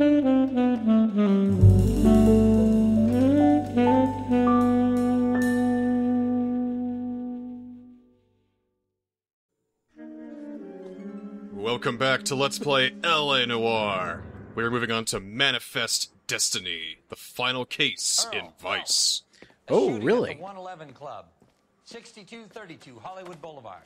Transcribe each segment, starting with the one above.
Welcome back to Let's Play L.A. Noire. We're moving on to Manifest Destiny, the final case oh. in Vice. Oh, really? The 111 Club, 6232 Hollywood Boulevard.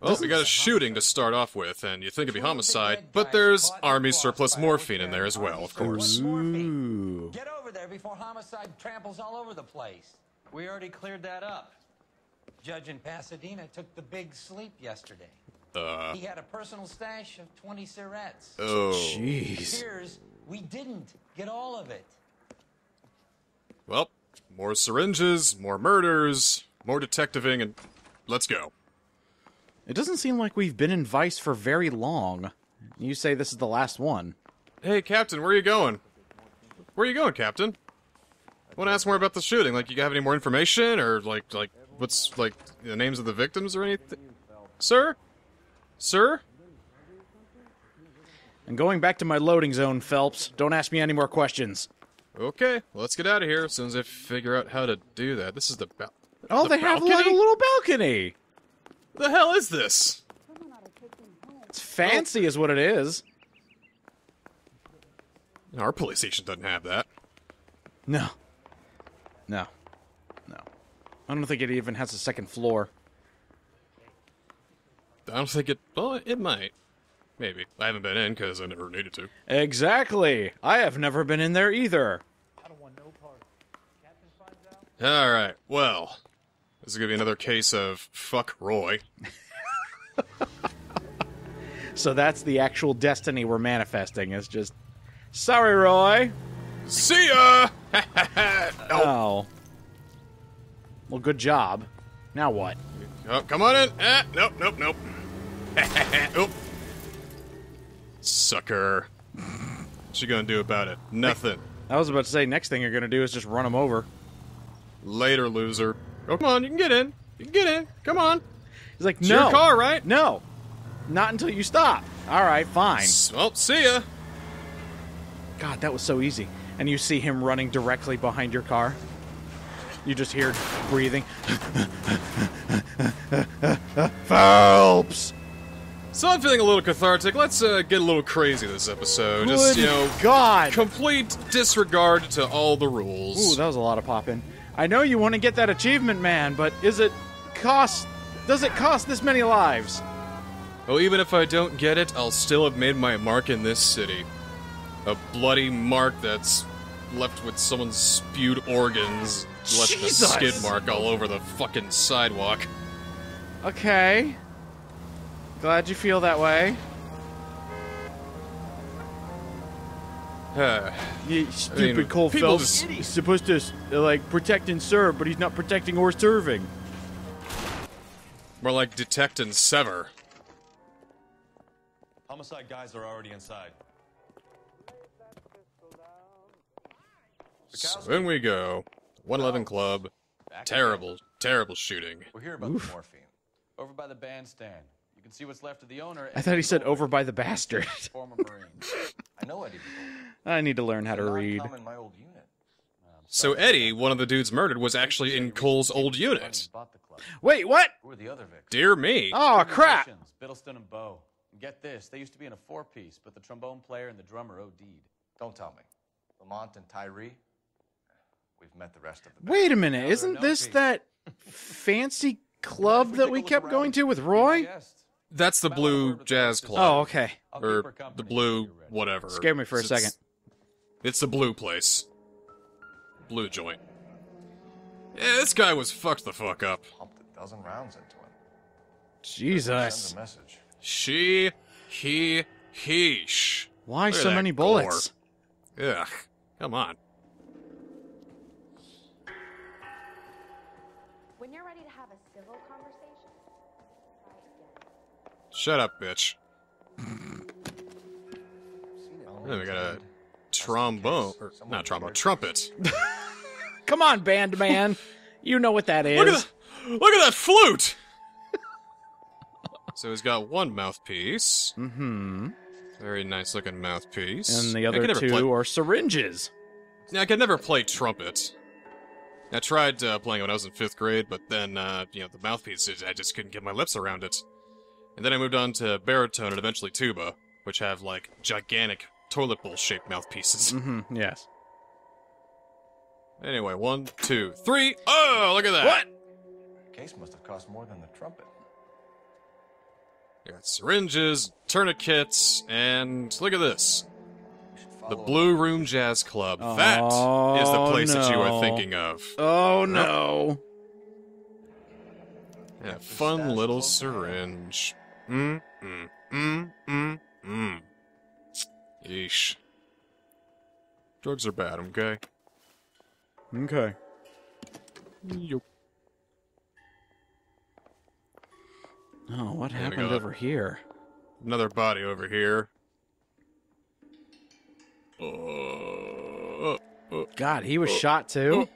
Well, we got a shooting to start off with, and you think it'd be homicide, but there's army surplus morphine in there as well, of course. Ooh. Get over there before homicide tramples all over the place. We already cleared that up. Judge in Pasadena took the big sleep yesterday. Uh, He had a personal stash of 20 cigarettes. oh. Jeez. Here's, we didn't get all of it. Well, more syringes, more murders, more detectiving, and let's go. It doesn't seem like we've been in Vice for very long. You say this is the last one. Hey, Captain, where are you going? Where are you going, Captain? I want to ask more about the shooting. Like, you have any more information, or like, like, what's like the names of the victims or anything? Sir, sir. And going back to my loading zone, Phelps, don't ask me any more questions. Okay, well, let's get out of here as soon as I figure out how to do that. This is the ba- Oh, The they have like a little balcony. The hell is this? It's fancy, is what it is. Our police station doesn't have that. No. No. No. I don't think it even has a second floor. I don't think it. Well, it might. Maybe. I haven't been in because I never needed to. Exactly. I have never been in there either. All right. Well, this is gonna be another case of fuck Roy. So that's the actual destiny we're manifesting. It's just, sorry, Roy. See ya. Oh. Well, good job. Now what? Oh, come on in. Ah, nope, nope, nope. Oop. Sucker. What you gonna do about it? Nothing. I was about to say, next thing you're gonna do is just run him over. Later, loser. Oh, come on, you can get in. You can get in. Come on. He's like, It's no. your car, right? No. Not until you stop. All right, fine. S- Well, see ya. God, that was so easy. And you see him running directly behind your car. You just hear breathing. Phelps! So I'm feeling a little cathartic. Let's uh, get a little crazy this episode. Just, you know, God! complete disregard to all the rules. Ooh, that was a lot of popping. I know you want to get that achievement, man, but is it cost? Does it cost this many lives? Oh, even if I don't get it, I'll still have made my mark in this city. A bloody mark that's left with someone's spewed organs, left a skid mark all over the fucking sidewalk. Okay. Glad you feel that way. You stupid mean, Cole people Phelps is supposed to like protect and serve, but he's not protecting or serving. more like detect and sever. Homicide guys are already inside. So in we go. 111 Club. Terrible, terrible shooting. We're here about the morphine. Over by the bandstand. You can see what's left of the owner. I thought he said over by the bastard. Former Marine. I know Eddie. before. I need to learn how to Did not read. in my old unit. So Eddie, one of the dudes murdered, was actually in Cole's old unit. Bought the club. Wait, what? Who are the other victims? Dear me. Oh crap! Biddleston and Bow. Get this, they used to be in a four-piece, but the trombone player and the drummer OD'd. Don't tell me. Lamont and Tyree? We've met the rest of them. Wait a minute, isn't no this peace. that fancy club that we kept going to with Roy? That's the Blue Jazz Club. Oh, okay. Or the Blue whatever. Scared me for a It's- second. It's the Blue place. Blue joint. Yeah, this guy was fucked the fuck up. Pumped a dozen rounds into him. Jesus. Sends a message. She, he, heesh. Why Look so that many gore. bullets? Ugh. Come on. Shut up, bitch. Then we got a trombone. Or, not trombone, trumpet. Come on, band man. you know what that is. Look at that! Look at that flute! so he's got one mouthpiece. Mm-hmm. Very nice looking mouthpiece. And the other two play- are syringes. Yeah, I could never play trumpet. I tried uh, playing it when I was in fifth grade, but then, uh, you know, the mouthpiece, I just couldn't get my lips around it. And then I moved on to baritone and eventually tuba, which have, like, gigantic toilet bowl shaped mouthpieces. Mm-hmm. Yes. Anyway, one, two, three. Oh, look at that! What? The Case must have cost more than the trumpet. You got syringes, tourniquets, and look at this. The Blue Room Jazz Club. That is the Oh, place that you are thinking of. Oh no. Yeah, Got this fun little close to syringe. Mm, mm, mm, mm, mm. Yeesh. Drugs are bad, okay? Okay. Yup. Oh, what happened over here? Another body over here. Uh, uh, God, he was shot too.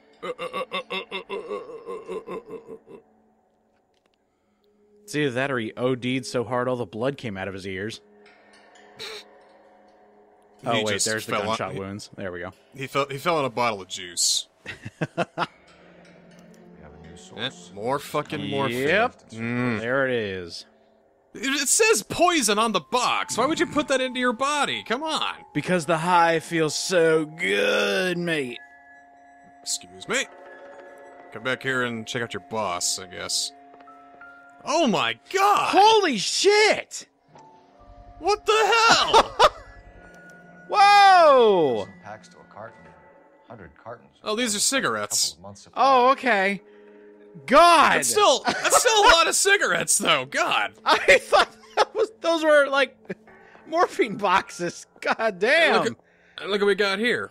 It's either that or he OD'd so hard all the blood came out of his ears. Oh wait, there's the fell on- gunshot he- wounds. There we go. He fell. He fell in a bottle of juice. We have a new Eh, source. more fucking morphine. Yep. Mm. There it is. It it says poison on the box. Why would you put that into your body? Come on. Because the high feels so good, mate. Excuse me. Come back here and check out your boss, I guess. Oh my god! Holy shit! What the hell? Whoa! Packs to a carton. 100 cartons. Oh, these are cigarettes. couple of months Oh, okay. God! That's still that's still a lot of cigarettes, though. God. I thought that was, those were like morphine boxes. God damn. Look at, and look what we got here.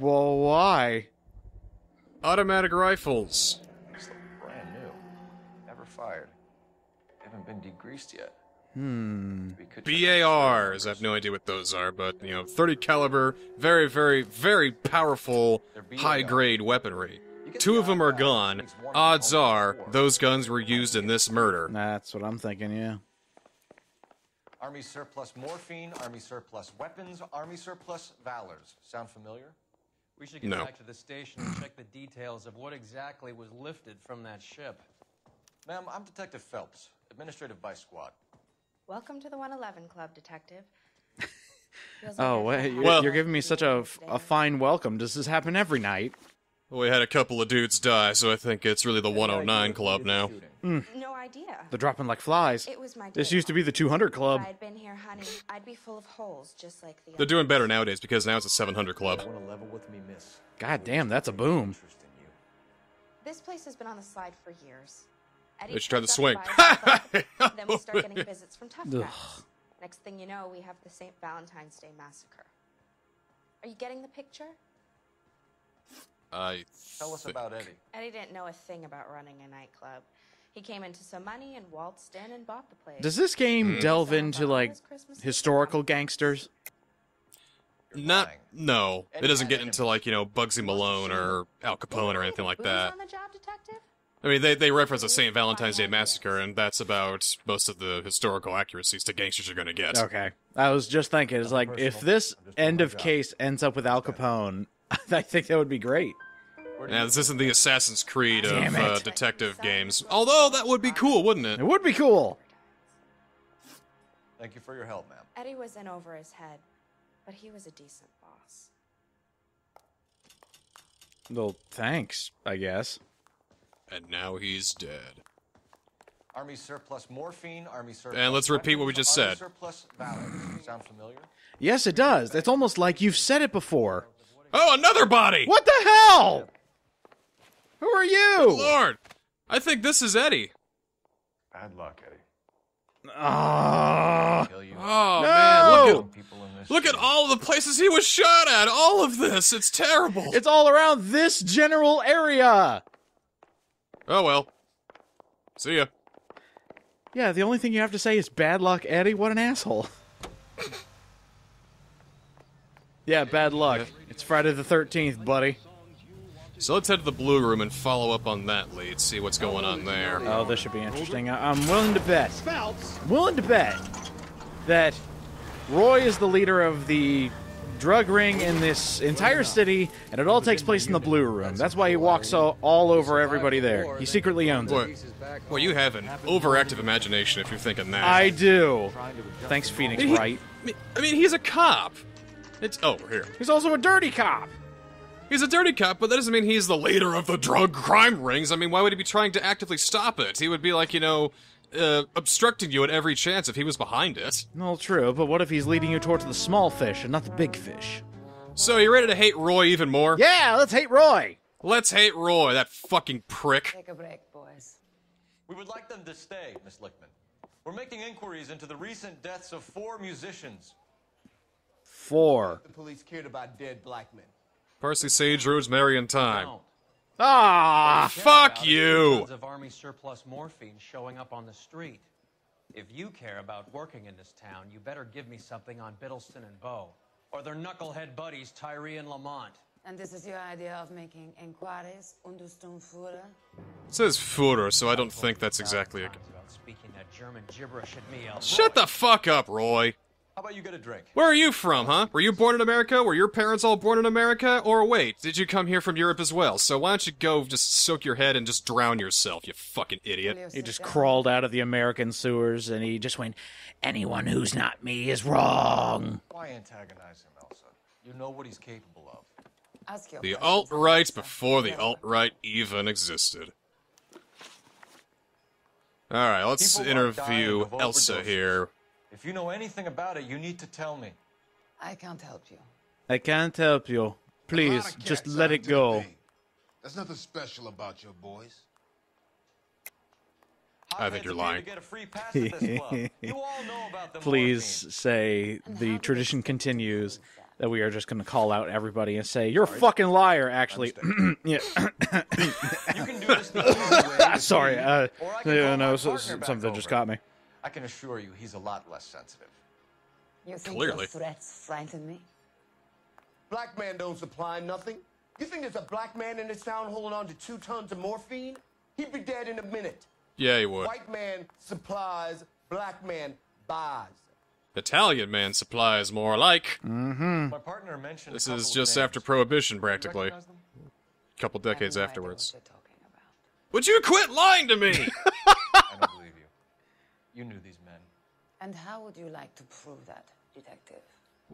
well, why? Automatic rifles. These look brand new. Never fired. Haven't been degreased yet. Hmm. We could check out BARs. I have no idea what those are, but you know, 30 caliber, very, very, very powerful, high-grade weaponry. Two of them are odd gone. Odds are those guns were used in this murder. That's what I'm thinking, yeah. Army surplus morphine, Army surplus weapons, Army surplus valors. Sound familiar? We should get No. back to the station and check the details of what exactly was lifted from that ship. Ma'am, I'm Detective Phelps, Administrative Vice Squad. Welcome to the 111 Club, Detective. Oh, I've wait, you're, Well- you're giving me such a, a fine welcome. Does this happen every night? We had a couple of dudes die, so I think it's really the 109 club now. No idea. They're dropping like flies. It was my This day used to be the 200 If club. I'd been here, honey, I'd be full of holes, just like the They're doing better nowadays because now it's a 700 club. Want to level with me, miss? God damn, that's a boom. Interest in you. This place has been on the slide for years. Eddie They should try turns the up swing. by his club, then we start getting visits from tough guys. Next thing you know, we have the St. Valentine's Day massacre. Are you getting the picture? I Tell us think- about Eddie. Eddie didn't know a thing about running a nightclub. He came into some money and waltzed in and bought the place. Does this game Hmm. delve into like historical gangsters? You're Not lying. no. It Eddie doesn't get into like you know Bugsy Malone or Al Capone or anything like that. on the job, detective? I mean, they they reference the St. Valentine's Day massacre, and that's about most of the historical accuracies to gangsters are going to get. Okay. I was just thinking, it's like, if this I'm just doing end of case ends up with Al Capone, I think that would be great. Where do Yeah, this isn't the Assassin's Creed of uh, it. detective games. Although that would be cool, wouldn't it? It would be cool. Thank you for your help, ma'am. Eddie was in over his head, but he was a decent boss. Well, thanks, I guess. And now he's dead. Army surplus morphine, Army surplus. And let's repeat what we weapons, just Army said. Surplus valors. Sound familiar? Yes, it does. It's almost like you've said it before. Oh, another body! What the hell? Who are you? Lord, I think this is Eddie. Bad luck, Eddie. Ah. Oh No! man, look at people in this look at all the places he was shot at. All of this, it's terrible. it's all around this general area. Oh well. See ya. Yeah, the only thing you have to say is bad luck, Eddie. What an asshole. yeah, bad luck. It's Friday the 13th, buddy. So let's head to the blue room and follow up on that lead, see what's going on there. Oh, this should be interesting. I- I'm willing to bet. I'm willing to bet that Roy is the leader of the drug ring in this entire city, and it all takes place in the blue room. That's why he walks all, all over everybody there. He secretly owns Boy, it. well, you have an overactive imagination if you're thinking that. I do. Thanks, Phoenix He- Wright. I mean, he's a cop. It's oh, we're here. He's also a dirty cop. He's a dirty cop, but that doesn't mean he's the leader of the drug crime rings. I mean, why would he be trying to actively stop it? He would be like, you know, uh, obstructing you at every chance if he was behind it. Well, true, but what if he's leading you towards the small fish and not the big fish? So you ready to hate Roy even more? Yeah, let's hate Roy. Let's hate Roy, that fucking prick. Take a break, boys. We would like them to stay, Miss Lichtmann. We're making inquiries into the recent deaths of four musicians. Four. The police cared about dead black men. Parsley, Sage, Rosemary, and Thyme. Don't. Ah, Fuck About you! Tons of army surplus morphine showing up on the street. If you care about working in this town, you better give me something on Biddleston and Bow, or their knucklehead buddies Tyree and Lamont. And this is your idea of making inquiries, Untersturmführer? It says Führer, so I don't think that's exactly a. About speaking that German gibberish at me. Shut the fuck up, Roy. How about you get a drink? Where are you from, huh? Were you born in America? Were your parents all born in America? Or wait, did you come here from Europe as well? So why don't you go just soak your head and just drown yourself, you fucking idiot? You He just crawled out of the American sewers and he just went, Anyone who's not me is wrong. Why antagonize him, Elsa? You know what he's capable of. Ask your The alt-right before the alt-right even existed. Alright, let's People are interview Elsa here. If you know anything about it, you need to tell me. I can't help you. I can't help you. Please, just let it go. the. There's nothing special about your boys. I think you're lying. To get a free pass at this club. you all know about the Please say the tradition continues that? that we are just going to call out everybody and say, You're a fucking liar, actually. yeah. You can do this the easy way. with Sorry. Uh, or I can yeah, call no, so, something just over. caught me. I can assure you, he's a lot less sensitive. You think Clearly. your threats frighten me? Black man don't supply nothing. You think there's a black man in this town holding on to two tons of morphine? He'd be dead in a minute. Yeah, he would. White man supplies, black man buys. Italian man supplies more like. My partner mentioned. This is just names. after Prohibition, practically. A couple I have decades no idea afterwards. what you're talking about. Would you quit lying to me? I don't believe you. You knew these men. And how would you like to prove that, detective?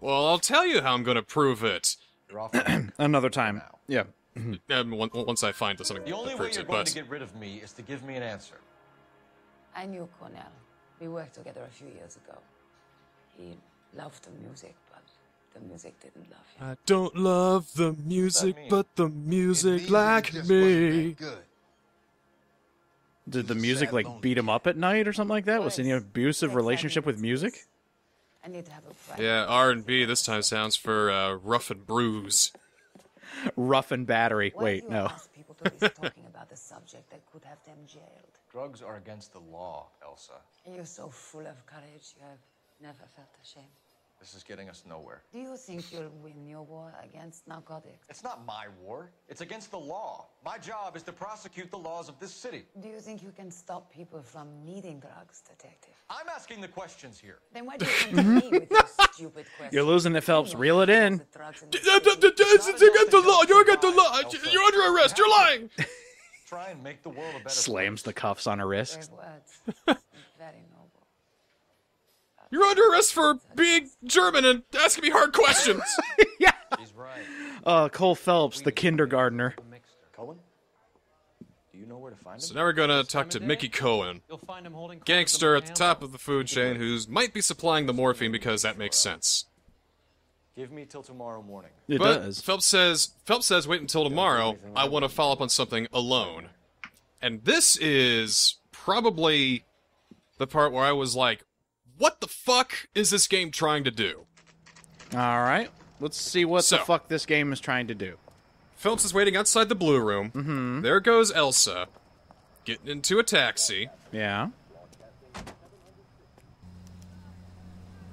well, I'll tell you how I'm gonna prove it. You're off. Another time. Now. Yeah. Um, once I find something the only that way proves you're it, going but to get rid of me is to give me an answer. I knew Cornell. We worked together a few years ago. He loved the music, but the music didn't love him. I don't love the music, but the music means like it just wasn't me. Good. Did the music like beat him up at night or something like that? Was he in an abusive relationship with music? I need to have a private Yeah, R and B this time sounds for uh, rough and bruise. Rough and battery. Wait, no. people to be talking about a subject that could have them jailed? Drugs are against the law, Elsa. You're so full of courage, you have never felt ashamed. This is getting us nowhere. Do you think you'll win your war against narcotics? It's not my war. It's against the law. My job is to prosecute the laws of this city. Do you think you can stop people from needing drugs, detective? I'm asking the questions here. Then why do you come to me with your stupid questions? You're losing it, Phelps. Reel it in. the drugs in the It's against the law. You're against the law. You're under arrest. You're lying. Try and make the world a better Slams the cuffs on her wrist. You're under arrest for being German and asking me hard questions. He's right. Uh, Cole Phelps, the kindergartner. Cohen? Do you know where to find so now we're gonna talk to? Mickey Cohen, You'll find him holding gangster at the top of the food chain, who's might be supplying the morphine because that makes sense. Give me till tomorrow morning. It But does. Phelps says Phelps says wait until tomorrow. I want to follow up on something alone. And this is probably the part where I was like, what the fuck is this game trying to do? All right. Let's see what the fuck this game is trying to do. Phelps is waiting outside the blue room. Mm-hmm. There goes Elsa, getting into a taxi. Yeah.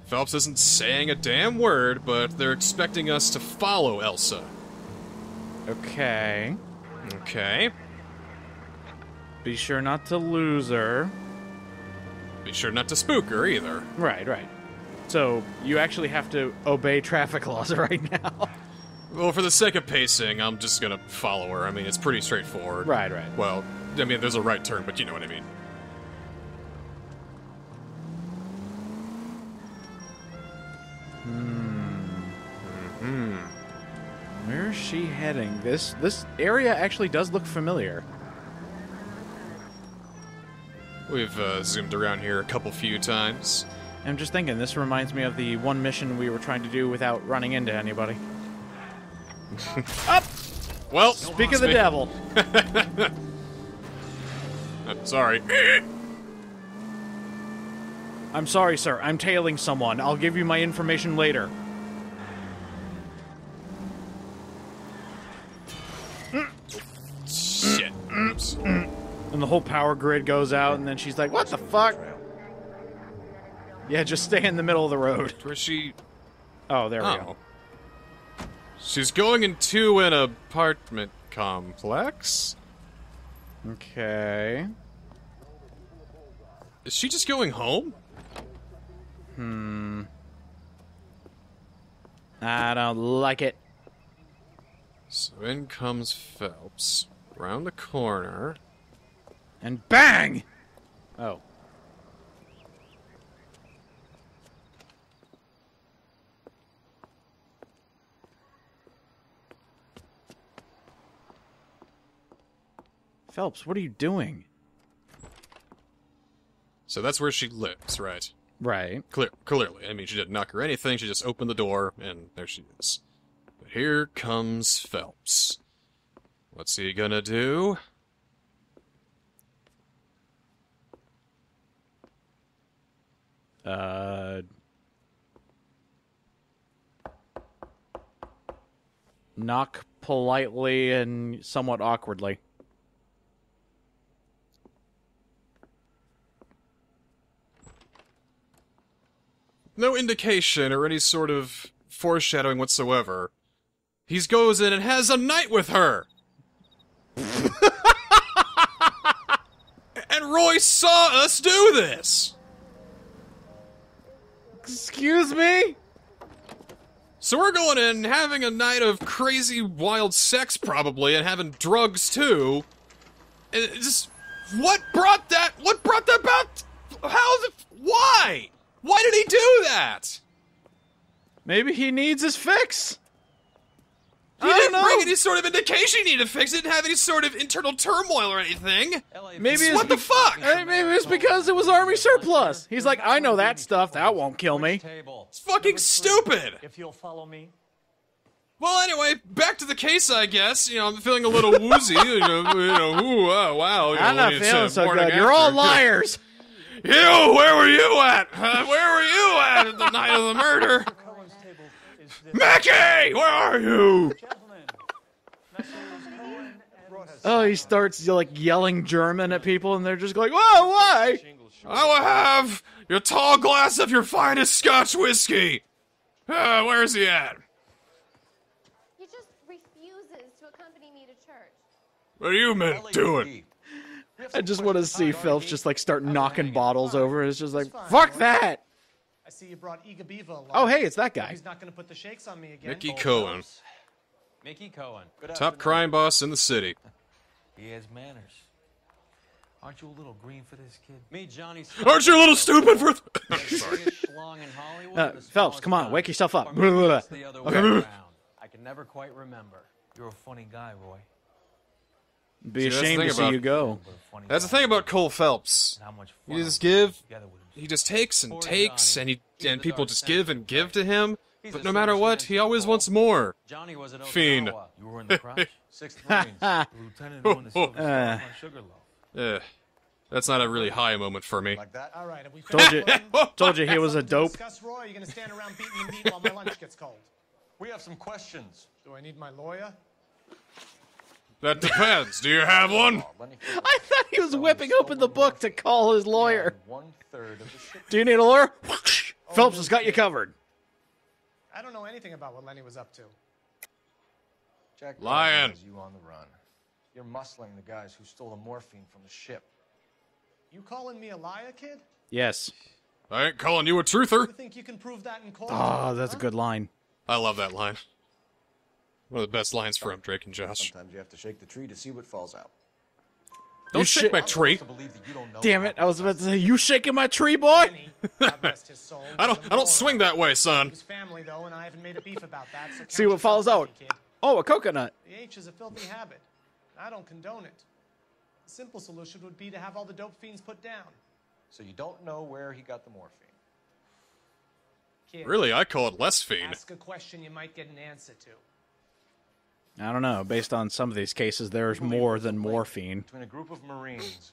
Phelps isn't saying a damn word, but they're expecting us to follow Elsa. Okay. Okay. Be sure not to lose her. Be sure not to spook her either. Right, right. So you actually have to obey traffic laws right now. Well, for the sake of pacing, I'm just gonna follow her. I mean, it's pretty straightforward. right, right. Well, I mean, there's a right turn, but you know what I mean. Hmm. Hmm. Where is she heading? This this area actually does look familiar. We've uh, zoomed around here a couple few times. I'm just thinking, this reminds me of the one mission we were trying to do without running into anybody. Up! Well, Speak of the devil. Uh, sorry. I'm sorry, sir. I'm tailing someone. I'll give you my information later. The whole power grid goes out, and then she's like, "What the fuck?" Yeah, just stay in the middle of the road. Where's she? Oh, there we Oh. go. She's going into an apartment complex. Okay. Is she just going home? Hmm. I don't like it. So in comes Phelps. Around the corner. And bang! Oh. Phelps, what are you doing? So that's where she lives, right? Right. Clear, clearly. I mean, she didn't knock or anything. She just opened the door, and there she is. But here comes Phelps. What's he gonna do? Uh. Knock politely and somewhat awkwardly. No indication or any sort of foreshadowing whatsoever. He goes in and has a night with her! and Roy saw us do this! Excuse me? So we're going in, having a night of crazy, wild sex, probably, and having drugs too. And just what brought that? What brought that about? How? The, why? Why did he do that? Maybe he needs his fix. He I didn't know. bring any sort of indication he needed to fix. He didn't have any sort of internal turmoil or anything. Maybe what the fuck? Hey, maybe it's because it was army surplus. He's like, I know that stuff. That won't kill me. It's fucking stupid. If you'll follow me. Well, anyway, back to the case, I guess. You know, I'm feeling a little woozy. you know, you know ooh, oh, wow. You I'm know, not it's, feeling so morning good. You're all liars. You, where were you at? Uh, where were you at at the night of the murder? Cohen's table is this. Mickey, where are you? Gentlemen, Messrs. Cohen and Oh, he starts like yelling German at people, and they're just like, "Whoa, why?" I will have your tall glass of your finest Scotch whiskey. Uh, where's he at? He just refuses to accompany me to church. What are you men doing? I just want to see Phelps just like start knocking bottles over. It's just like, "Fuck that!" I see you brought Iga Beaver along. Oh, hey, it's that guy. He's not going to put the shakes on me again. Mickey Cohen, Mickey Cohen. top crime boss in the city. He has manners. Aren't you a little green for this kid? Me, Johnny. Aren't you a little stupid for? Sorry. schlong in Hollywood. Uh, Phelps, come on, wake yourself up. Or maybe Blah, blah, it's blah. the other Okay. way. I can never quite remember. You're a funny guy, Roy. Be See, ashamed thing to see you go. But a That's the thing about Cole Phelps. And how much He fun just give, together with him. He just takes and Poor takes, Johnny. and he and people just give and give to him. He's But no matter what, he always wants more. Johnny was at Fiend. You were in the crotch? Sixth Marines. lieutenant won the silver star Uh. Sugarloaf. That's not a really high moment for me. like that. All right, have we Told you, told you he was a dope. Discuss, Roy. Are going to stand around beating the meat while my lunch gets cold? We have some questions. Do I need my lawyer? That depends. Do you have one? Lenny Kravitz I thought he was whipping open the book to call his lawyer. One third of the. Do you need a lawyer? Phelps has got you covered. I don't know anything about what Lenny was up to. Jack Lion. Ryan has you on the run. You're muscling the guys who stole the morphine from the ship. You calling me a liar, kid? Yes. I ain't calling you a truther. You think you can prove that in court? Oh, that's a good line. I love that line. One of the best lines from Drake and Josh. Sometimes you have to shake the tree to see what falls out. Don't You shake shit- my tree. To believe that you don't know Damn it! I was about to say, you shaking my tree, boy? Benny, God rest his soul, I don't. a I don't swing that way, son. His family, though, and I haven't made a beef about that. So See what falls out. kid. Oh, a coconut. The H is a filthy habit. I don't condone it. The simple solution would be to have all the dope fiends put down. So you don't know where he got the morphine. Kid, Really, I call it less fiend. ask a question you might get an answer to. I don't know. Based on some of these cases, there's more than morphine. Between a group of Marines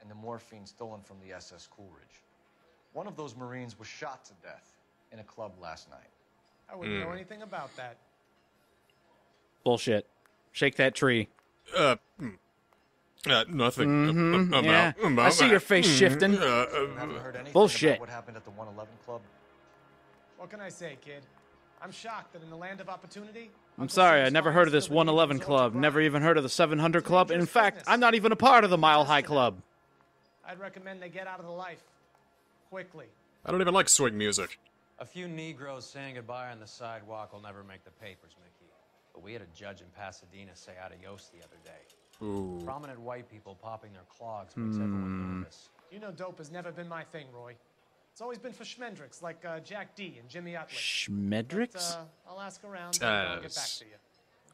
and the morphine stolen from the SS Coolidge. One of those Marines was shot to death in a club last night. I wouldn't Hmm. know anything about that. Bullshit. Shake that tree. Uh, mm. uh nothing. Uh, I'm yeah. out. I'm I out. see your face Mm, shifting. uh, uh, You heard Bullshit. about what happened at the 111 Club? What can I say, kid? I'm shocked that in the land of opportunity. I'm sorry, I never heard of this 111 Club. Never even heard of the 700 Club. In fact. I'm not even a part of the Mile High Club. I'd recommend they get out of the life quickly. I don't even like swing music. A few Negroes saying goodbye on the sidewalk will never make the papers, Mickey. But we had a judge in Pasadena say adios the other day. Ooh. Prominent white people popping their clogs makes everyone hmm. nervous. You know, dope has never been my thing, Roy. It's always been for schmendricks like uh, Jack D and Jimmy Utley. Schmedricks? But, uh, I'll ask around and I'll get back to you.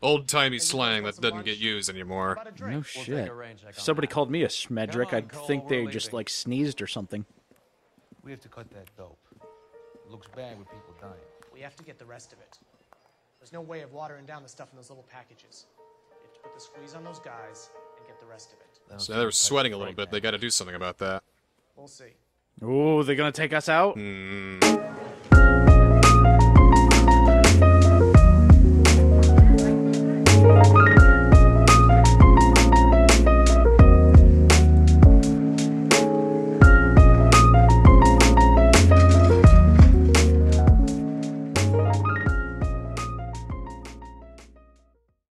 Old timey slang that doesn't get used anymore. about a drink? No shit. a rain check If somebody called me a Schmedrick, I'd think they just like sneezed or something. We have to cut that dope. It looks bad with people dying. We have to get the rest of it. There's no way of watering down the stuff in those little packages. You have to put the squeeze on those guys and get the rest of it. So now they're the type of sweating a little bit. They got to do something about that. We'll see. Ooh, they're gonna take us out? Mm.